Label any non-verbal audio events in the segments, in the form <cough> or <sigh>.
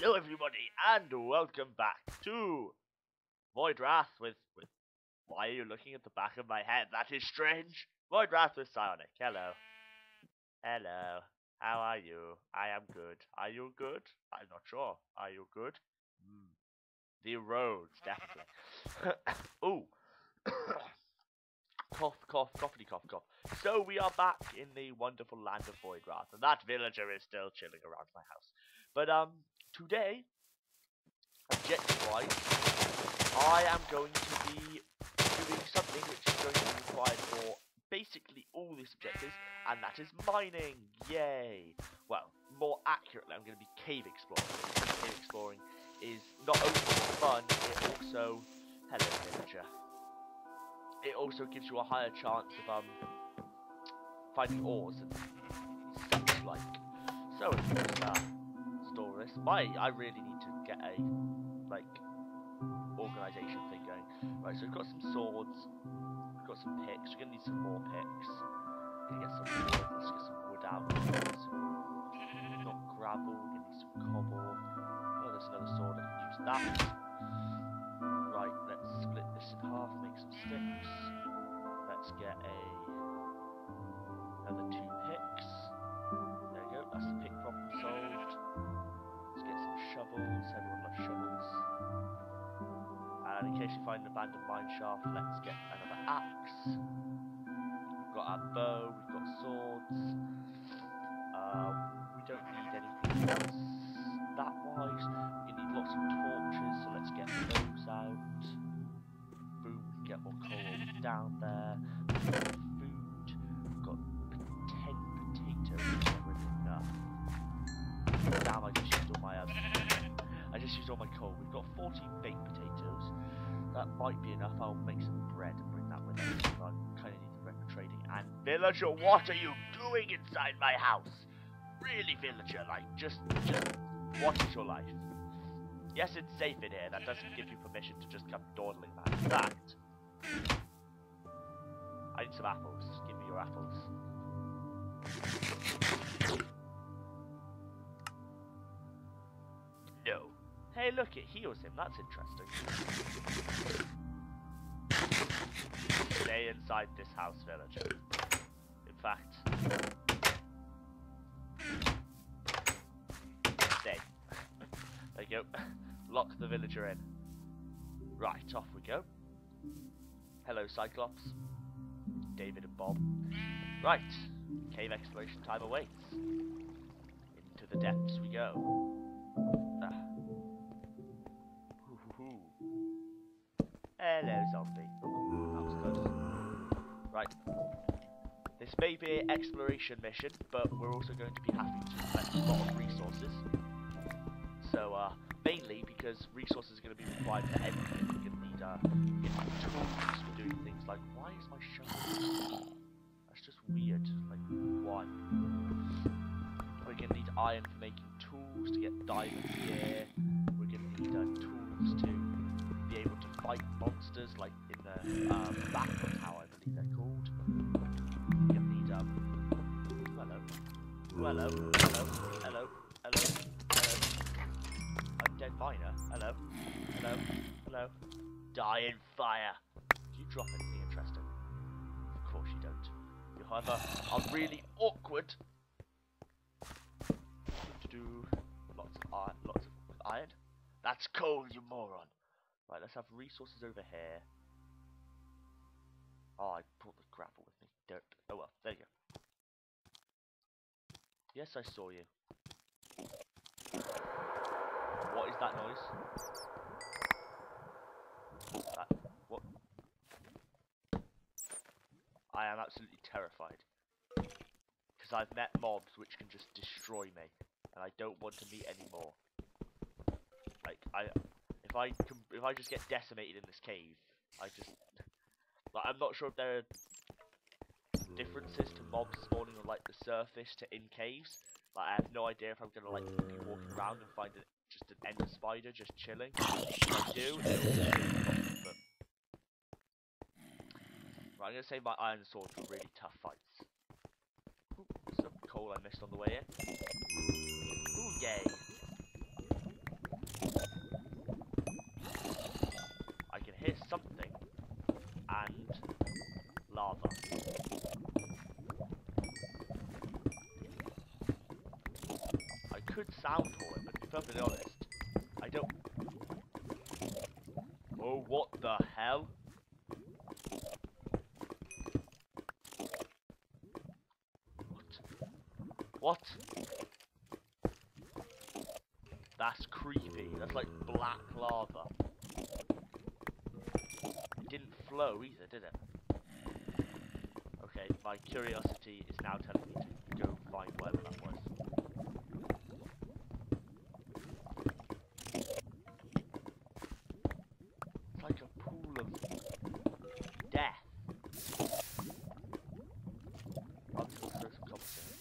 Hello, everybody, and welcome back to Void Wrath with, with. Why are you looking at the back of my head? That is strange. Void Wrath with Psyonic. Hello. Hello. How are you? I am good. Are you good? I'm not sure. Are you good? Mm. The roads, definitely. <coughs> Ooh. <coughs> cough, cough, coughity, cough, cough. So we are back in the wonderful land of Void Wrath, and that villager is still chilling around my house. But um, today, objective-wise, I am going to be doing something which is going to be required for basically all these objectives, and that is mining. Yay! Well, more accurately, I'm going to be cave exploring. Cave exploring is not only fun, it also hello villager. It also gives you a higher chance of um finding ores and such like. So uh, store. My, I really need to get a like organization thing going. Right, so we've got some swords, we've got some picks. We're gonna need some more picks. Gonna get some wood. Let's get some wood out. Some, got gravel. We're gonna need some cobble. Oh, there's another sword. I can use that. Right, let's split this in half. Make some sticks. Let's get a another two shovels. Everyone loves shovels. And in case you find an abandoned mine shaft, let's get another axe. We've got our bow, we've got swords. Uh, we don't need anything else that wise. We need lots of torches, so let's get those out. Boom, get more coal down there. Villager, what are you doing inside my house? Really, villager, like just, just, what is your life? Yes, it's safe in here. That doesn't give you permission to just come dawdling around. In fact, I need some apples. Give me your apples. No. Hey, look, it heals him. That's interesting. Stay inside this house, villager. Fact, stay. there you go. Lock the villager in. Right, off we go. Hello, Cyclops. David and Bob. Right, cave exploration time awaits. Into the depths we go. Ah. Hoo-hoo-hoo. Hello, zombie. That was. Right. This may be an exploration mission, but we're also going to be having to collect a lot of resources. So, uh, mainly because resources are going to be required for everything. We're going to need, uh, tools for doing things like, why is my shovel? <gasps> That's just weird. Like, why? We're going to need iron for making tools to get diamond gear. We're going to need uh, tools to be able to fight monsters, like in the um, Battle Tower, I believe they're called. Mm. Hello. Hello. Hello. Hello. Hello. dead miner. Hello. Hello. Hello. Die in fire. Do you drop anything interesting? Of course you don't. You, however, are really awkward to do lots of iron, lots of iron. That's coal, you moron. Right, let's have resources over here. Oh, I brought the gravel with me. Dirt. Oh well, there you go. Yes, I saw you. What is that noise? That, what? I am absolutely terrified. Because I've met mobs which can just destroy me. And I don't want to meet any more. Like, I... If I if I just get decimated in this cave, I just... Like, I'm not sure if there are differences to mobs spawning on like the surface to in caves. Like I have no idea if I'm gonna like be walking around and find an, just an ender spider just chilling. If I do, but... Right, I'm gonna save my iron sword for really tough fights. Ooh, some coal I missed on the way in. Ooh, yay! I can hear something, and could sound it, but to be perfectly honest, I don't. Oh, what the hell? What? What? That's creepy. That's like black lava. It didn't flow either, did it? Okay, my curiosity is now telling me to go find where that was. It's like a pool of death. I'm just gonna throw some cobblestone.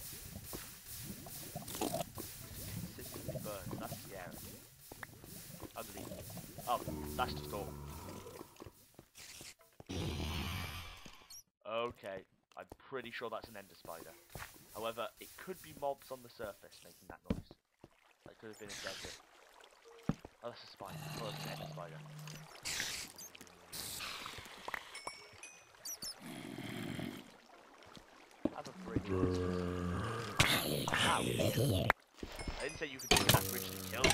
Consistently burns, that's the area. Unbelievable. Oh, that's just all. Okay, I'm pretty sure that's an ender spider. However, it could be mobs on the surface making that noise. That could have been a desert. Oh, that's a spider. Oh, that's an ender spider. Have a bridge. I didn't say you could use that bridge to kill me.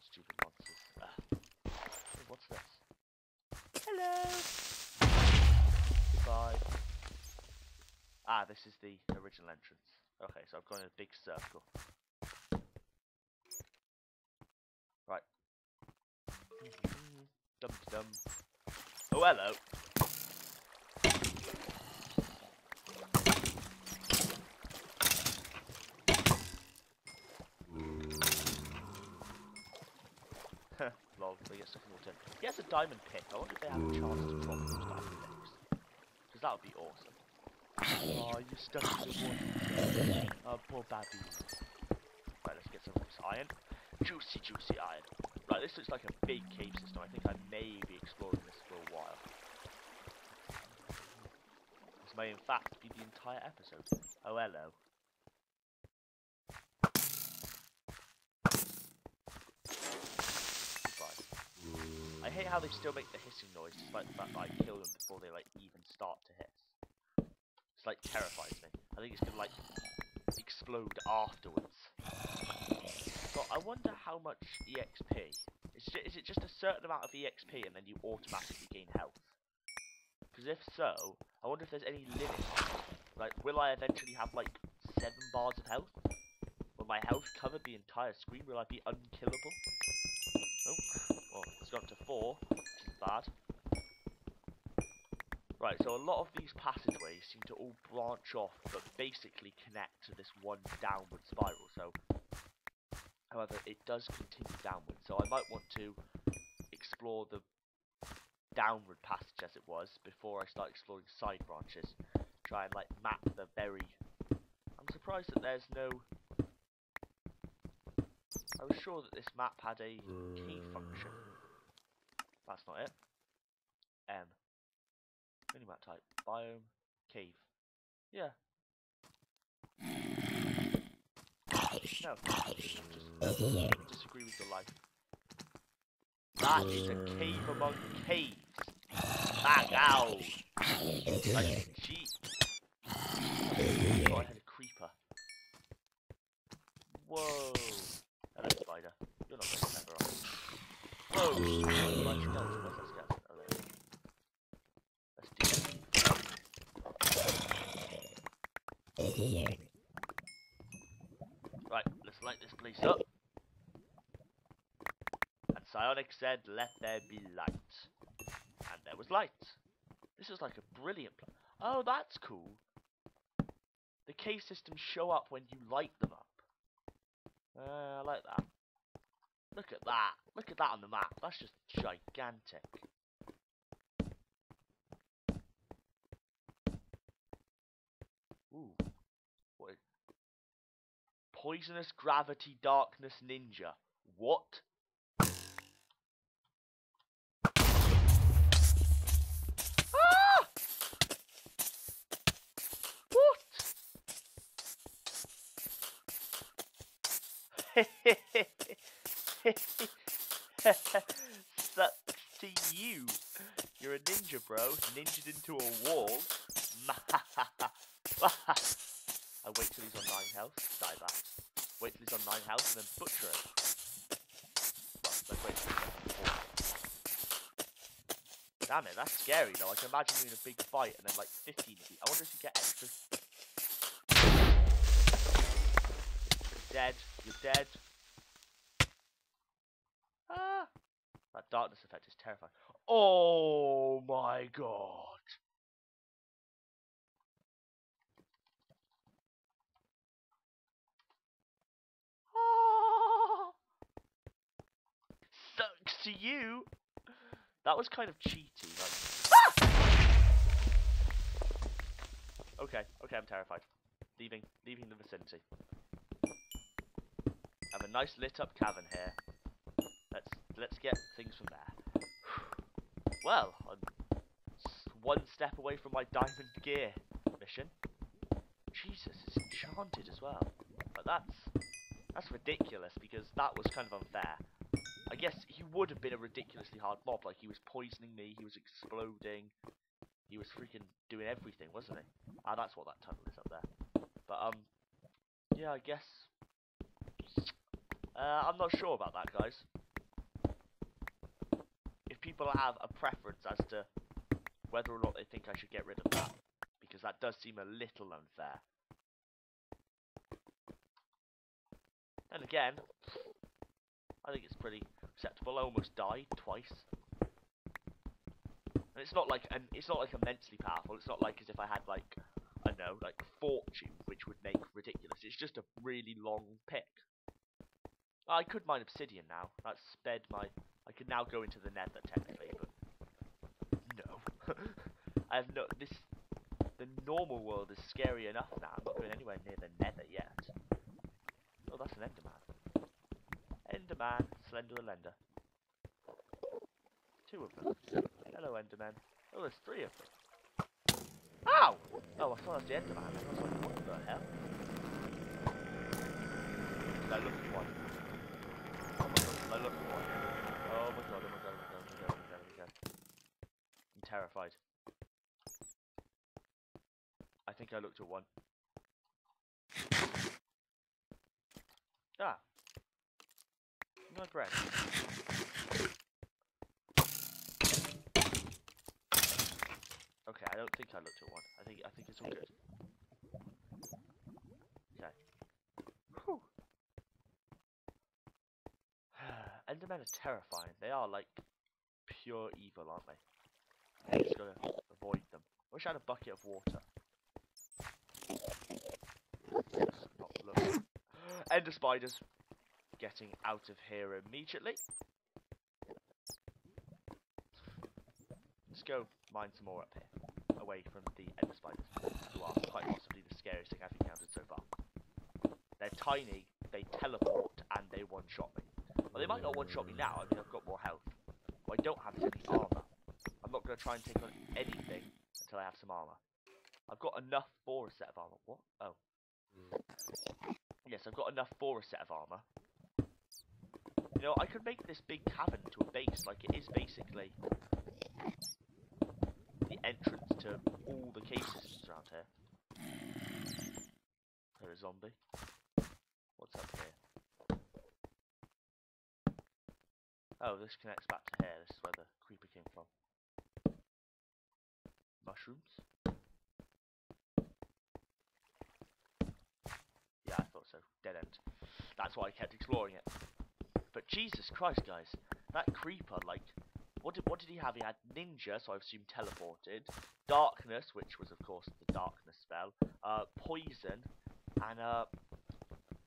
Stupid monsters. Ah. Hey, what's this? Hello. Goodbye. Ah, this is the original entrance. Okay, so I've gone in a big circle. Right. Dum dum. Oh, hello. Lol, they get stuck in water. He has a diamond pick. I wonder if they have a chance to drop those diamond picks. Because that would be awesome. Oh, you stuck in the water. Oh, uh, poor Babby. Right, let's get some of this iron. Juicy, juicy iron. Right, this looks like a big cave system. I think I may be exploring this for a while. This may in fact be the entire episode. Oh, hello. I hate how they still make the hissing noise despite the fact that I kill them before they like even start to hiss. It's like terrifies me. I think it's gonna like explode afterwards. But I wonder how much EXP. Is it, is it just a certain amount of EXP and then you automatically gain health? Because if so, I wonder if there's any limit. Like, will I eventually have like seven bars of health? Will my health cover the entire screen? Will I be unkillable? Oh, well, it's gone to four, which is bad. Right, so a lot of these passageways seem to all branch off, but basically connect to this one downward spiral. So, however, it does continue downward. So I might want to explore the downward passage as it was before I start exploring side branches. Try and like map the very. I'm surprised that there's no. I was sure that this map had a key function. That's not it. Minimap type. Biome. Cave. Yeah. No. Just disagree with your life. That is a cave among caves. Back out. Like. Oh, I had a creeper. Whoa. Hello, spider. You're not going to never on. Whoa. Bunch of skeleton. What's that skeleton? Oh, there. Let's do that. Right, let's light this place up. And Psyonic said, let there be light. And there was light. This is like a brilliant plan. Oh, that's cool. The cave systems show up when you light them up. Uh, I like that. Look at that. Look at that on the map. That's just gigantic. Ooh. What? is- Poisonous gravity darkness ninja. What? Ah! What? <laughs> Sucks see you. You're a ninja, bro. Ninjaed into a wall. I wait till he's on 9 health, die back. Wait till he's on 9 health and then butcher let's wait. Damn it, that's scary though. I can imagine you in a big fight and then like 15 feet. I wonder if you get extra. You're dead. You're dead. Ah! That darkness effect is terrifying. Oh my god. Ah! Sucks to you. That was kind of cheaty. Like. Okay, okay, I'm terrified. Leaving, leaving the vicinity. Have a nice lit up cavern here. Let's let's get things from there. <sighs> Well, I'm one step away from my diamond gear mission. Jesus, it's enchanted as well. But that's that's ridiculous because that was kind of unfair. I guess he would have been a ridiculously hard mob. Like he was poisoning me, he was exploding, he was freaking doing everything, wasn't he? Ah, that's what that tunnel is up there. But um, yeah, I guess. Uh, I'm not sure about that, guys. If people have a preference as to whether or not they think I should get rid of that, because that does seem a little unfair. And again, I think it's pretty acceptable. I almost died twice. And it's not like an it's not like immensely powerful. It's not like as if I had like I don't know, like fortune, which would make ridiculous. It's just a really long pick. I could mine obsidian now. That sped my I could now go into the nether technically, but no. <laughs> I have no this the normal world is scary enough now. I'm not going anywhere near the nether yet. Oh that's an enderman. Enderman, Slender the Lender. Two of them. Hello, Enderman. Oh, there's three of them. Ow! Oh, I thought that was the Enderman. I was like, what the hell? I look at one? Oh my god, I look at one? Oh oh my god, oh my god, oh my god, oh my god, oh my god. I'm terrified. I think I looked at one. Ah. My bread. Okay, I don't think I looked at one. I think I think it's all good. Okay. Whew. <sighs> Endermen are terrifying. They are like pure evil, aren't they? You just gotta avoid them. I wish I had a bucket of water. <gasps> Ender spiders. Getting out of here immediately. Let's go mine some more up here, away from the ender spiders, who are quite possibly the scariest thing I've encountered so far. They're tiny, they teleport, and they one-shot me. Well, they might not one-shot me now. I mean, I've got more health. What I don't have any armor. I'm not going to try and take on anything until I have some armor. I've got enough for a set of armor. What? Oh. Yes, I've got enough for a set of armor. You know, I could make this big cavern to a base, like it is basically the entrance to all the cave systems around here. There a zombie. What's up here? Oh, this connects back to here. This is where the creeper came from. Mushrooms? Yeah, I thought so. Dead end. That's why I kept exploring it. But Jesus Christ, guys, that creeper, like, what did what did he have? He had ninja, so I assume teleported, darkness, which was of course the darkness spell, uh, poison, and uh,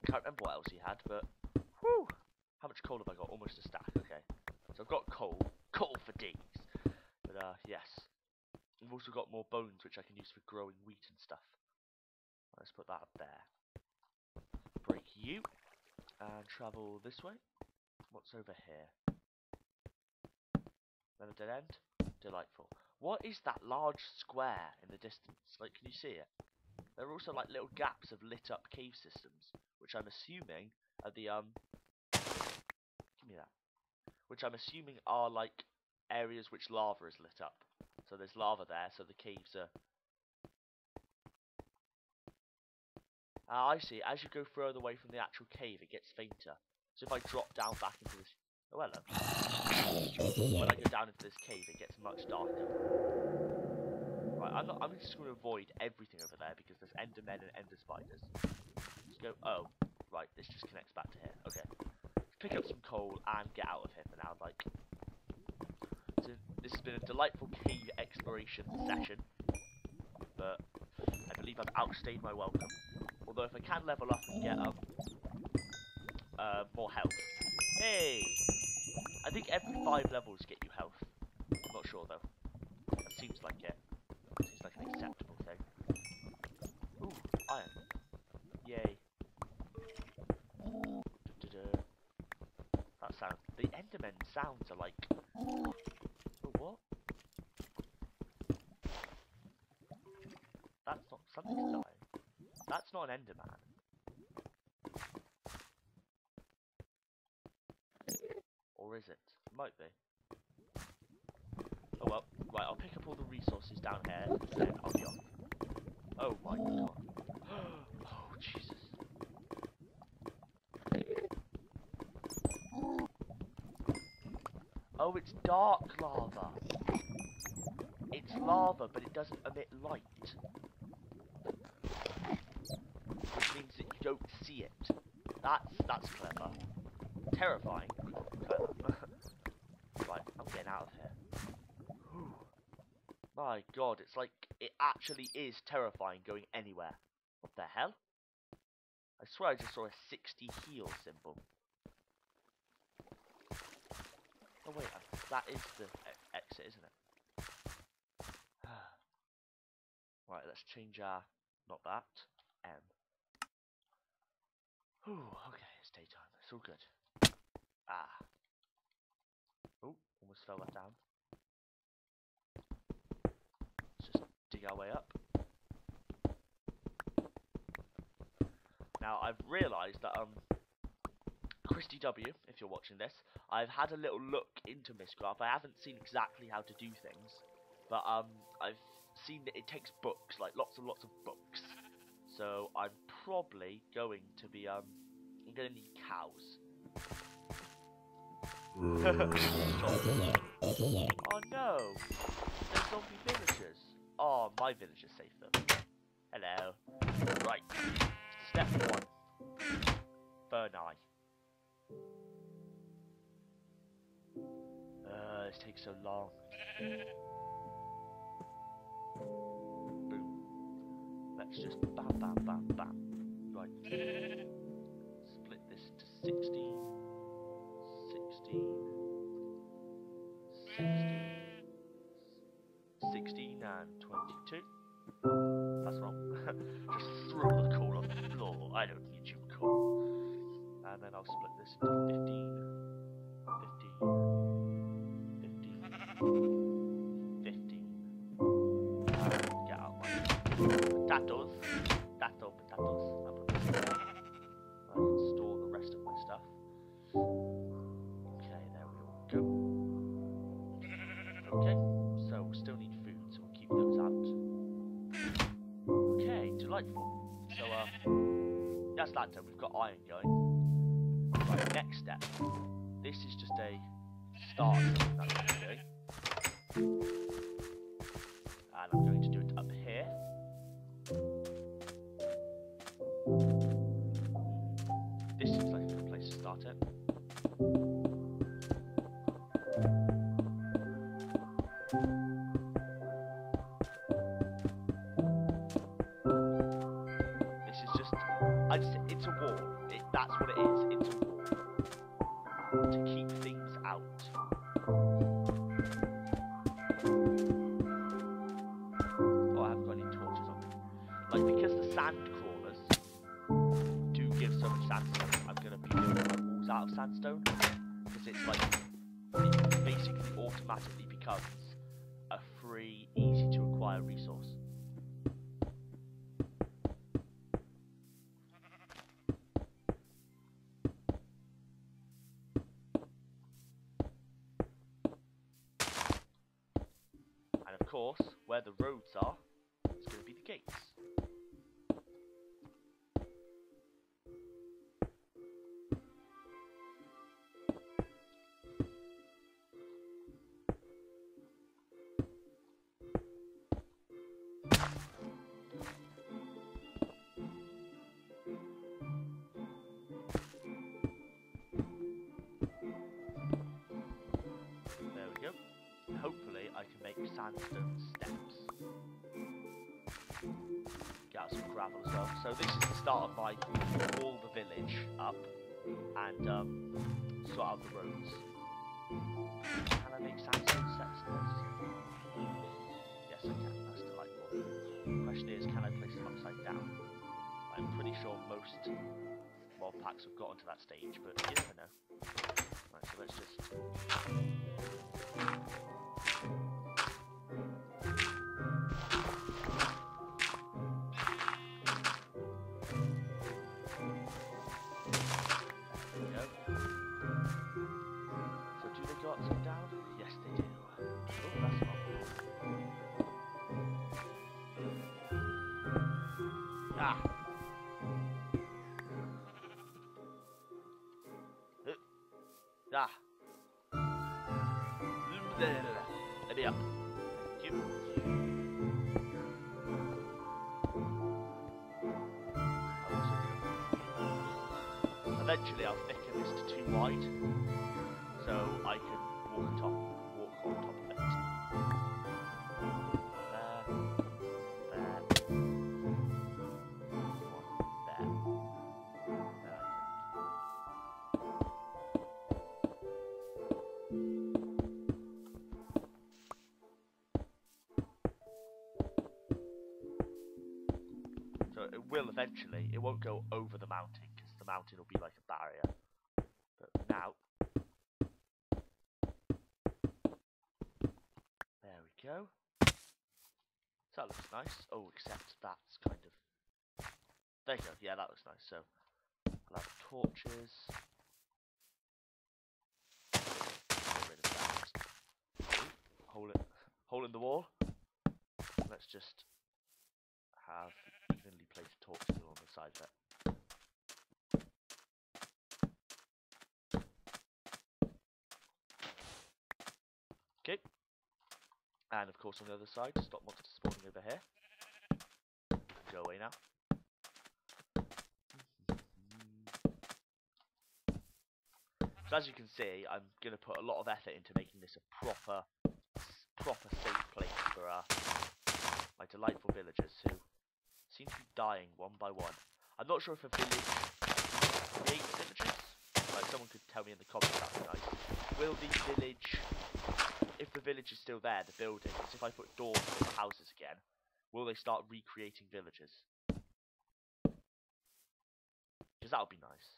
can't remember what else he had, but whew, how much coal have I got? Almost a stack. Okay, so I've got coal, coal for days. But uh, yes, I've also got more bones, which I can use for growing wheat and stuff. Let's put that up there. Break you, and travel this way. What's over here? Another dead end? Delightful. What is that large square in the distance? Like, can you see it? There are also like little gaps of lit up cave systems, which I'm assuming are the, um... Give me that. Which I'm assuming are like areas which lava is lit up. So there's lava there, so the caves are... Ah, I see. As you go further away from the actual cave, it gets fainter. So if I drop down back into this... Oh, hello. When I go down into this cave, it gets much darker. Right, I'm, not, I'm just going to avoid everything over there because there's endermen and ender spiders. Let's go... Oh, right, this just connects back to here. Okay. Let's pick up some coal and get out of here for now, like... So this has been a delightful cave exploration session, but I believe I've outstayed my welcome. Although if I can level up and get um, uh, more health. Hey! I think every five levels get you health. I'm not sure though. That seems like it. Seems like an acceptable thing. Ooh, iron. Yay. Du-du-du. That sound. The Enderman sounds are like. Oh, what? That's not. Something's dying. That's not an Enderman. Or is it? Might be. Oh well, right, I'll pick up all the resources down here, and then I'll be off. Oh my god. <gasps> oh, Jesus. Oh, it's dark lava. It's lava, but it doesn't emit light. Which means that you don't see it. That's that's clever. Terrifying. Clever. right, I'm getting out of here. Whew. My god, it's like it actually is terrifying going anywhere. What the hell? I swear I just saw a 60 heal symbol. Oh wait, that is the exit, isn't it? <sighs> right, let's change our, not that, M. Ooh, okay, it's daytime, it's all good. Ah. Oh, almost fell that down. Let's just dig our way up. Now, I've realised that, um, Christy W, if you're watching this, I've had a little look into Mystcraft. I haven't seen exactly how to do things, but um, I've seen that it takes books, like lots and lots of books. So I'm probably going to be um, I'm gonna need cows. <laughs> <laughs> oh no, there's zombie villagers. Oh, my villagers saved them. Hello. Right, step one. Burn eye. Uh, this takes so long. Boom. Let's just bam, bam, bam, bam. Right. 16 and 22. That's wrong. <laughs> just throw the coal on the floor. I don't need you coal. And then I'll split this into 15. 15, 15, 15. Get out my potatoes, potato, So, uh, that's that done. We've got iron going. Right, next step this is just a start course, where the roads are, is going to be the gates. Village up and um, sort out the roads. Can I make sandstone steps this? Yes I can, that's delightful. Question is, can I place them upside down? I'm pretty sure most mob packs have gotten to that stage, but you never know. Right, so let's just Eventually, I'll thicken this to too wide, so I can walk on top, walk on top of it. So it will eventually. It won't go over the the mountain will be like a barrier. But now, there we go. So that looks nice. Oh, except that's kind of. There you go. Yeah, that looks nice. So I'll have torches. Hole it. Hole in the wall. Let's just have evenly placed torches along the side of it. Okay. And of course on the other side, stop monsters spawning over here. Go away now. So as you can see, I'm going to put a lot of effort into making this a proper, proper safe place for uh, my delightful villagers who seem to be dying one by one. I'm not sure if a village creates villages. Like someone could tell me in the comments, that'd be nice. Will the village, if the village is still there, the buildings, if I put doors in the houses again, will they start recreating villages? Because that would be nice.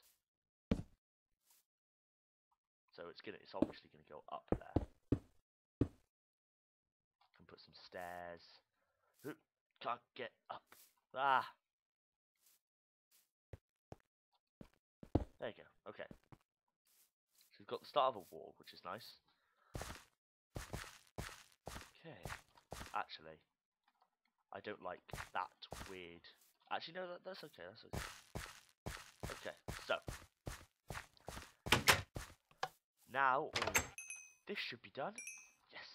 So it's gonna, it's obviously gonna go up there. Can put some stairs. Oop, Can't get up. Ah. There you go. Okay. So we've got the start of a wall, which is nice. Okay. Actually, I don't like that weird. Actually, no, that, that's okay. That's okay. Okay, so. Now, oh, this should be done. Yes.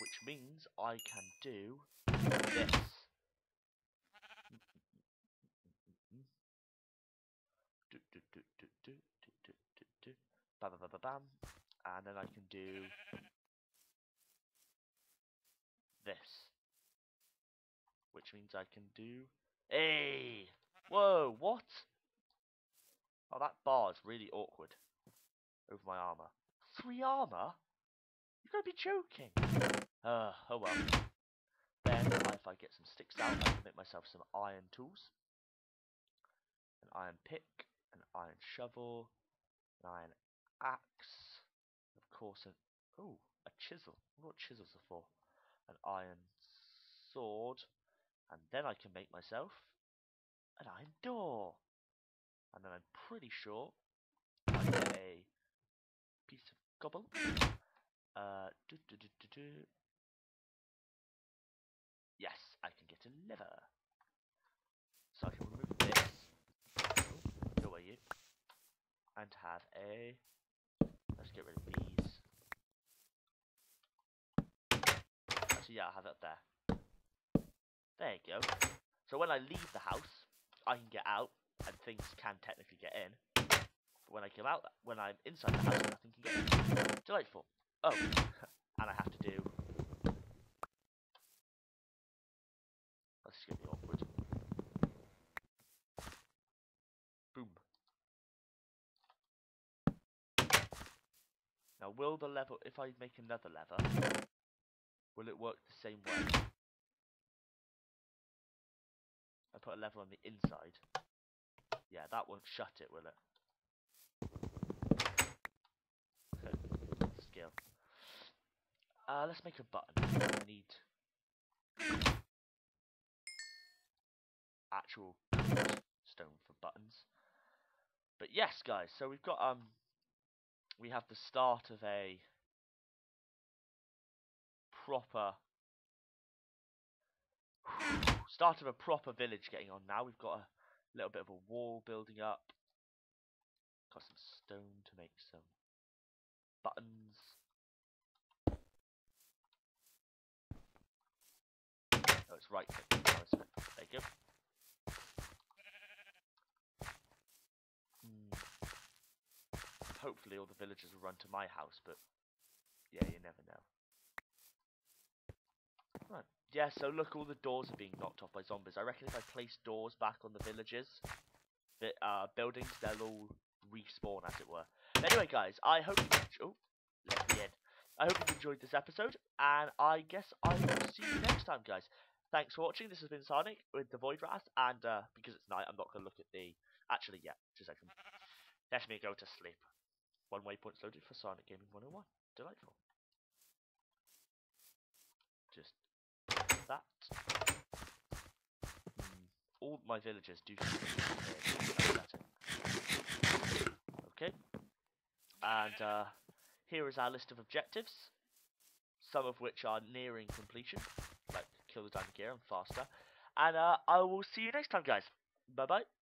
Which means I can do this. do, do, do, do, do, do, do, do. Bam, bam, bam, bam. And then I can do this. Which means I can do. Hey! Whoa, what? Oh, that bar is really awkward over my armor. Three armor? You gotta be joking. Uh, oh well. Then, if I get some sticks out, I can make myself some iron tools. An iron pick, an iron shovel, an iron axe, of course, an oh, a chisel. What chisels are for. An iron sword, and then I can make myself an iron door. And then I'm pretty sure I get a piece of cobble. Uh, do, do, do, do, do. I can get a lever. So I can remove this. Go away you. And have a let's get rid of these. Yeah, I'll have it up there. There you go. So when I leave the house, I can get out and things can technically get in. But when I come out, when I'm inside the house, nothing can get in. Delightful. Oh, <laughs> and I have to do. Let's get the awkward. Boom. Now, will the level, if I make another lever, will it work the same way? I put a lever on the inside. Yeah, that won't shut it, will it? Okay. skill. Uh, let's make a button. I need actual stone for buttons. But yes, guys, so we've got um, we have the start of a proper start of a proper village getting on now. We've got a little bit of a wall building up. Got some stone to make some buttons. Oh, it's right there you go. Hmm. Hopefully all the villagers will run to my house, but yeah, you never know. Yeah, so look, all the doors are being knocked off by zombies. I reckon if I place doors back on the villages, the uh, buildings, they'll all respawn, as it were. Anyway, guys, I hope you oh, let me in. I hope you enjoyed this episode, and I guess I will see you next time, guys. Thanks for watching. This has been Psyonic with the Void Wrath, and uh, because it's night, I'm not going to look at the. Actually, yeah, just a second. Let me go to sleep. One waypoint loaded for Psyonic Gaming 101. Delightful. Just that. Mm, all my villagers do Okay. And uh, here is our list of objectives, some of which are nearing completion, like kill the diamond gear and faster. And uh, I will see you next time, guys. Bye bye.